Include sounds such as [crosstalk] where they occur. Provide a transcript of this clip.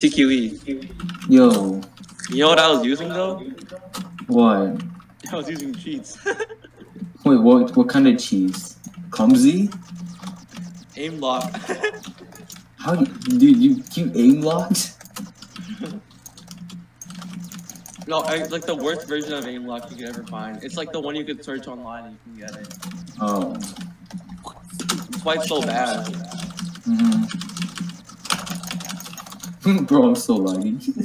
TQE. Yo, You know what I was using though? what? I was using cheats. [laughs] Wait, what? What kind of cheese? Clumsy? Aim lock. [laughs] How do you, dude? You you aim locked? no, I, like the worst version of aim lock you could ever find. It's like the one you could search online and you can get it. Oh. That's why it's so bad. [laughs] Bro, I'm so laggy. [laughs]